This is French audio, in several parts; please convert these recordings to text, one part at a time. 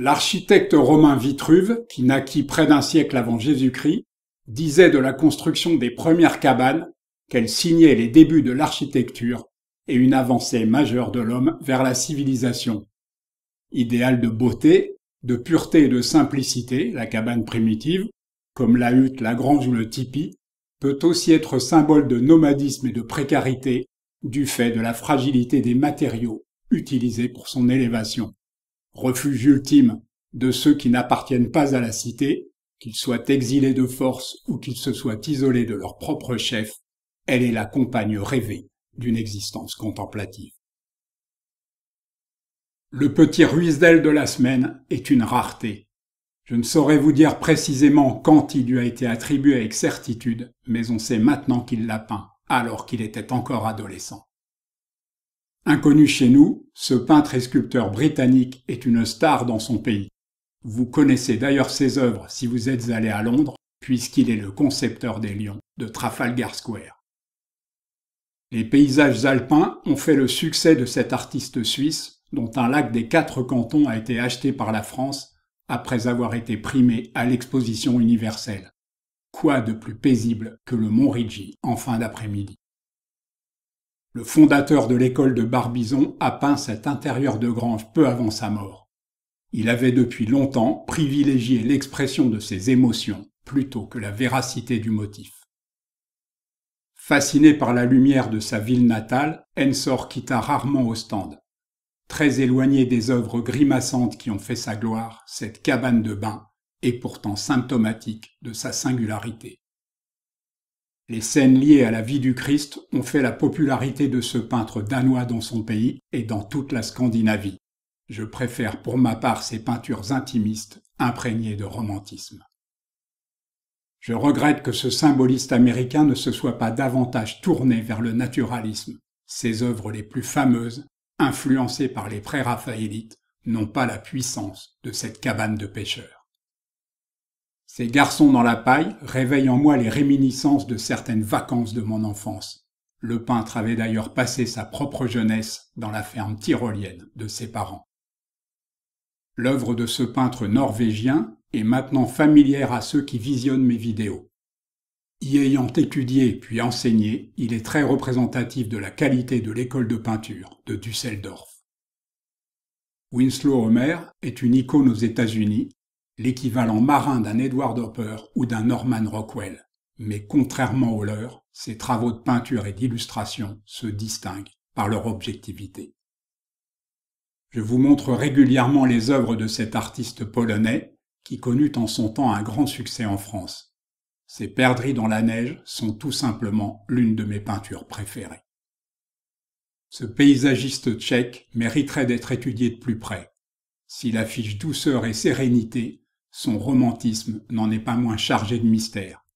L'architecte romain Vitruve, qui naquit près d'un siècle avant Jésus-Christ, disait de la construction des premières cabanes qu'elle signait les débuts de l'architecture et une avancée majeure de l'homme vers la civilisation. Idéal de beauté, de pureté et de simplicité, la cabane primitive, comme la hutte, la grange ou le tipi, peut aussi être symbole de nomadisme et de précarité du fait de la fragilité des matériaux utilisés pour son élévation refuge ultime de ceux qui n'appartiennent pas à la cité, qu'ils soient exilés de force ou qu'ils se soient isolés de leur propre chef, elle est la compagne rêvée d'une existence contemplative. Le petit Ruisdel de la semaine est une rareté. Je ne saurais vous dire précisément quand il lui a été attribué avec certitude, mais on sait maintenant qu'il l'a peint, alors qu'il était encore adolescent. Inconnu chez nous, ce peintre et sculpteur britannique est une star dans son pays. Vous connaissez d'ailleurs ses œuvres si vous êtes allé à Londres, puisqu'il est le concepteur des lions de Trafalgar Square. Les paysages alpins ont fait le succès de cet artiste suisse, dont un lac des quatre cantons a été acheté par la France après avoir été primé à l'exposition universelle. Quoi de plus paisible que le Mont Rigi en fin d'après-midi? Le fondateur de l'école de Barbizon a peint cet intérieur de grange peu avant sa mort. Il avait depuis longtemps privilégié l'expression de ses émotions plutôt que la véracité du motif. Fasciné par la lumière de sa ville natale, Ensor quitta rarement Ostende. Très éloigné des œuvres grimaçantes qui ont fait sa gloire, cette cabane de bain est pourtant symptomatique de sa singularité. Les scènes liées à la vie du Christ ont fait la popularité de ce peintre danois dans son pays et dans toute la Scandinavie. Je préfère pour ma part ces peintures intimistes, imprégnées de romantisme. Je regrette que ce symboliste américain ne se soit pas davantage tourné vers le naturalisme. Ses œuvres les plus fameuses, influencées par les pré-raphaélites, n'ont pas la puissance de cette cabane de pêcheurs. Ces garçons dans la paille réveillent en moi les réminiscences de certaines vacances de mon enfance. Le peintre avait d'ailleurs passé sa propre jeunesse dans la ferme tyrolienne de ses parents. L'œuvre de ce peintre norvégien est maintenant familière à ceux qui visionnent mes vidéos. Y ayant étudié puis enseigné, il est très représentatif de la qualité de l'école de peinture de Düsseldorf. Winslow Homer est une icône aux États-Unis l'équivalent marin d'un Edward Hopper ou d'un Norman Rockwell. Mais contrairement aux leurs, ses travaux de peinture et d'illustration se distinguent par leur objectivité. Je vous montre régulièrement les œuvres de cet artiste polonais qui connut en son temps un grand succès en France. Ses perdrix dans la neige sont tout simplement l'une de mes peintures préférées. Ce paysagiste tchèque mériterait d'être étudié de plus près. S'il affiche douceur et sérénité, son romantisme n'en est pas moins chargé de mystère.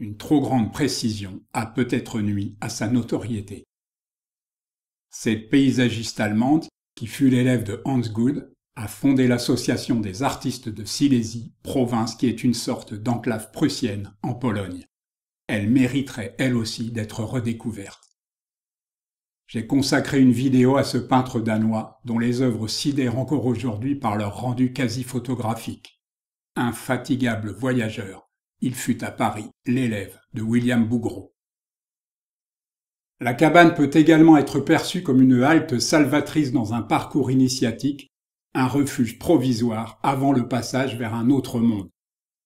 Une trop grande précision a peut-être nuit à sa notoriété. Cette paysagiste allemande, qui fut l'élève de Hans Good, a fondé l'association des artistes de Silésie, province qui est une sorte d'enclave prussienne en Pologne. Elle mériterait elle aussi d'être redécouverte. J'ai consacré une vidéo à ce peintre danois dont les œuvres sidèrent encore aujourd'hui par leur rendu quasi photographique. Infatigable voyageur, il fut à Paris l'élève de William Bougreau. La cabane peut également être perçue comme une halte salvatrice dans un parcours initiatique, un refuge provisoire avant le passage vers un autre monde.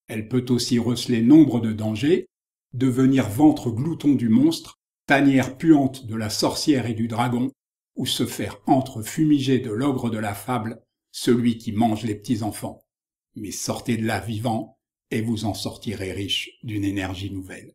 Elle peut aussi receler nombre de dangers, devenir ventre glouton du monstre, tanière puante de la sorcière et du dragon, ou se faire entre fumigé de l'ogre de la fable, celui qui mange les petits enfants mais sortez de là vivant et vous en sortirez riche d'une énergie nouvelle.